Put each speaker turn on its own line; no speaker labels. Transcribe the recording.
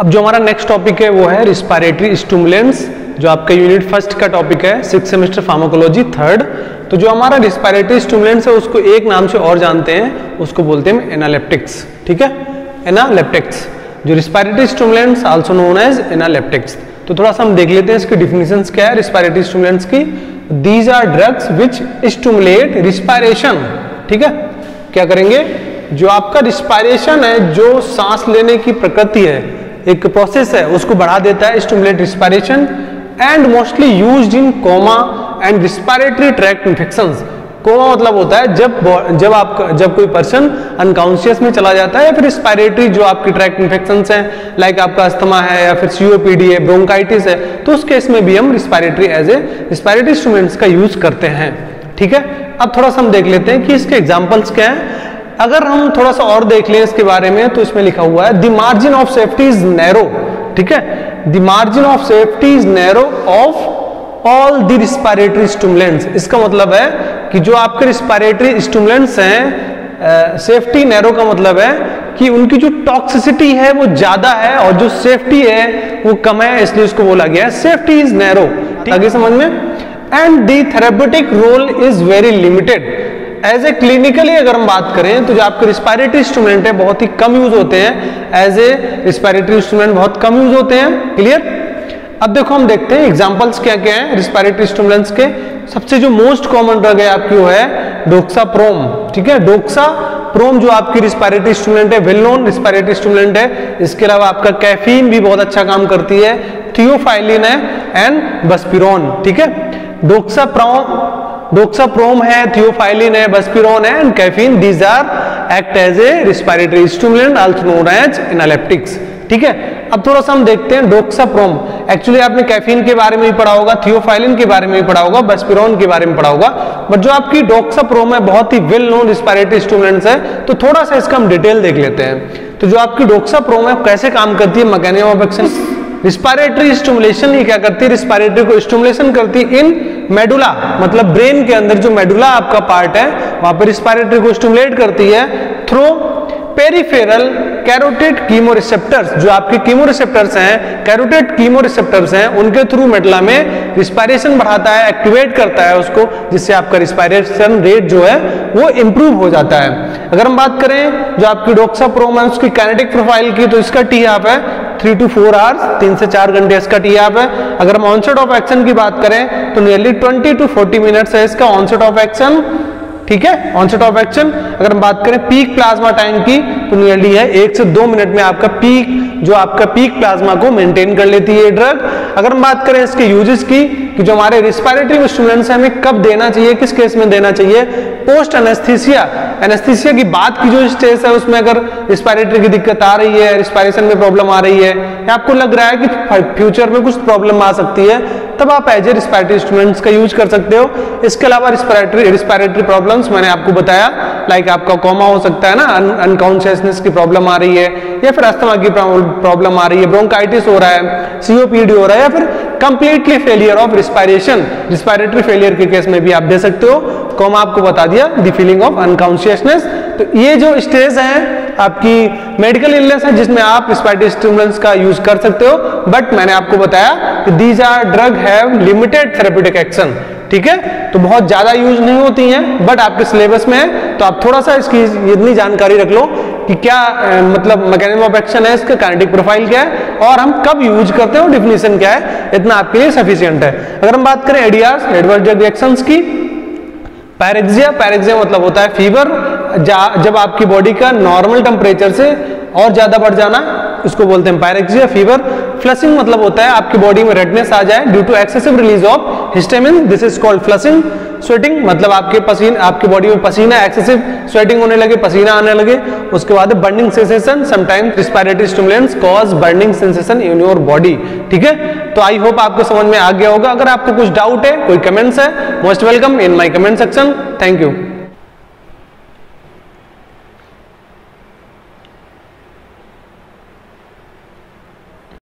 अब जो हमारा नेक्स्ट टॉपिक है, वो है रिस्पायरेटरी स्टूमुलेंट्स जो आपका यूनिट फ़र्स्ट का टॉपिक है सिक्स सेमेस्टर फार्माकोलॉजी थर्ड तो जो हमारा रिस्पायरेटरी स्टूमुलेंट्स है, उसको एक नाम से और जानते हैं, उसको बोलते हैं एनालेप्टिक्स ठीक है? एनालेप्टिक्स जो respiratory stimulants also known as analeptics तो थोड़ा सा हम देख लेते हैं इसकी डिफिनेशन क्या है रिस्पायरेटरी स्टूमुलेंट्स की. These are drugs which stimulate respiration ठीक है? क्या करेंगे? जो आपका रिस्पायरेशन है, जो सांस लेने की प्रकृति है एक प्रोसेस है, उसको बढ़ा देता है stimulate respiration and mostly use in coma and respiratory tract infection coma मतलब होता है जब जब आप, जब कोई पर्सन अनकॉन्शियस में चला जाता है या फिर रिस्पायरेटरी जो आपकी ट्रैक्ट इन्फेक्शन हैं लाइक आपका अस्थमा है या फिर सीओपीडी है ब्रोंकाइटिस है तो उस केस में भी हम respiratory as a respiratory instruments का यूज़ करते हैं। ठीक है? अब थोड़ा सा हम देख लेते हैं कि इसके एग्जाम्पल्स क्या है। अगर हम थोड़ा सा और देख लें इसके बारे में तो इसमें लिखा हुआ है the margin of safety is narrow ठीक है? The margin of safety is narrow of all the respiratory stimulants इसका मतलब है कि जो आपके रिस्पायरेटरी स्टूमुलेंट्स हैं सेफ्टी नैरो का मतलब है कि उनकी जो टॉक्सिसिटी है वो ज़्यादा है और जो सेफ्टी है वो कम है इसलिए उसको बोला गया है। सेफ्टी इज़ नैरो आगे समझ में? And the therapeutic role is very limited as a clinically अगर हम बात करें तो जो आपके रिस्पायरेटरी इंस्ट्रूमेंट है, बहुत ही कम यूज़ होते हैं। एज ए रिस्पायरेटरी इंस्ट्रूमेंट बहुत कम यूज़ होते हैं। क्लियर अब देखो, हम देखते हैं एग्जांपल्स क्या क्या हैं रिस्पायरेटरी इंस्ट्रूमेंट्स के। सबसे जो मोस्ट कॉमन ड्रग है आपकी, वो है डोक्सा प्रोम ठीक है? डोक्सा प्रोम जो आपकी रिस्पायरेटरी इंस्ट्रूमेंट है वेल नोन रिस्पायरेटरी इंस्ट्रूमेंट है। इसके अलावा आपका कैफीन भी बहुत अच्छा काम करती है। थियोफाइलिन है एंड बस्पिरोन ठीक है? डोक्सा डोक्साप्रोम है थियोफाइलिन है बस्पिरोन है and caffeine these are act as a respiratory stimulant also known as analeptics ठीक है? अब थोड़ा सा हम देखते हैं डोक्साप्रोम एक्चुअली आपने कैफीन के बारे में भी पढ़ा होगा थियोफाइलिन के बारे में भी पढ़ा होगा बस्पिरोन के बारे में पढ़ा होगा. बट जो आपकी डोक्साप्रोम है, बहुत ही वेल नोन रिस्पायरेटरी स्टिमुलेंट्स है तो थोड़ा सा इसका हम डिटेल देख लेते हैं. तो जो आपकी डोक्साप्रोम है कैसे काम करती है? Mechanism of action respiratory stimulation ही क्या करती है? रिस्पायरेटरी को स्टिमुलेशन करती इन मेडुला मतलब ब्रेन के अंदर जो मेडुला आपका पार्ट है, वहाँ पर रिस्पायरेटरी को स्टिमुलेट करती है through peripheral carotid chemoreceptors जो आपके कीमो रिसेप्टर्स हैं कैरोटिड कीमो रिसेप्टर्स हैं, उनके थ्रू मेडुला में रिस्पायरेशन बढ़ाता है एक्टिवेट करता है उसको, जिससे आपका रिस्पायरेशन रेट जो है, वो इंप्रूव हो जाता है। अगर हम बात करें जो आपकी डोक्सा प्रोम है उसकी कैनेटिक प्रोफ़ाइल की तो इसका टी आप है थ्री टू फोर आवर्स तीन से चार घंटे इसका टी आप है। अगर हम ऑनसेट ऑफ़ एक्शन की बात करें तो nearly twenty to forty minutes है इसका ऑनसेट ऑफ़ एक्शन ठीक है? ऑनसेट ऑफ़ एक्शन अगर हम बात करें पीक प्लाज्मा टाइम की तो नियरली है, एक से दो मिनट में आपका पीक जो आपका पीक प्लाज्मा को मेंटेन कर लेती है ये ड्रग अगर हम बात करें इसके यूजेस की, कि जो हमारे रिस्पायरेटरी इंस्ट्रूमेंट्स हमें कब देना चाहिए, किस केस में देना चाहिए पोस्ट एनेस्थीसिया एनेस्थीसिया की बात की जो स्टेज है, उसमें अगर रिस्पायरेटरी की दिक्कत आ रही है रिस्पायरेशन में प्रॉब्लम आ रही है, या आपको लग रहा है कि फ्यूचर में कुछ प्रॉब्लम आ सकती है तब आप एज ए रिस्पायरेटरी इंस्ट्रूमेंट्स का यूज़ कर सकते हो। इसके अलावा रिस्पायरेटरी रिस्पायरेटरी प्रॉब्लम्स मैंने आपको बताया लाइक आपका कॉमा हो सकता है ना अनकॉन्शियसनेस की प्रॉब्लम आ रही है, या फिर अस्थमा की प्रॉब्लम आ रही है ब्रोंकाइटिस हो रहा है सीओपीडी हो रहा है, या फिर completely failure of respiration respiratory failure के केस में भी आप दे सकते हो। कॉमा आपको बता दिया द फीलिंग ऑफ़ अनकॉन्शियसनेस तो ये जो स्टेज है आपकी मेडिकल इलनेस है जिसमें आप रिस्पायरेटरी स्टिमुलेंट्स का यूज़ कर सकते हो। बट मैंने आपको बताया कि these are drug have limited therapeutic action ठीक है? तो बहुत ज़्यादा यूज़ नहीं होती हैं बट आपके सिलेबस में है तो आप थोड़ा सा इसकी इतनी जानकारी रख लो कि क्या ए, मतलब मैकेनिज्म ऑफ़ एक्शन है इसका काइनेटिक प्रोफ़ाइल क्या है और हम कब यूज़ करते हैं डिफिनेशन क्या है इतना आपके लिए सफिशियंट है। अगर हम बात करें एडियास एडवर्स रिएक्शंस की पैरेक्सिया पैरेक्सिया मतलब होता है फीवर जब आपकी बॉडी का नॉर्मल टेम्परेचर से और ज़्यादा बढ़ जाना उसको बोलते हैं पैरेक्सिया, फीवर। फ्लसिंग मतलब होता है आपकी बॉडी में रेडनेस आ जाए due to excessive release of histamine this is called flushing sweating मतलब आपके पसीन, आपकी बॉडी में पसीना एक्सेसिव स्वेटिंग होने लगे, पसीना आने लगे। उसके बाद burning sensation sometimes respiratory stimulants cause burning sensation in your body ठीक है? तो आई होप आपको समझ में आ गया होगा। अगर आपको कुछ डाउट है, कोई कमेंट्स है most welcome in my comment section thank you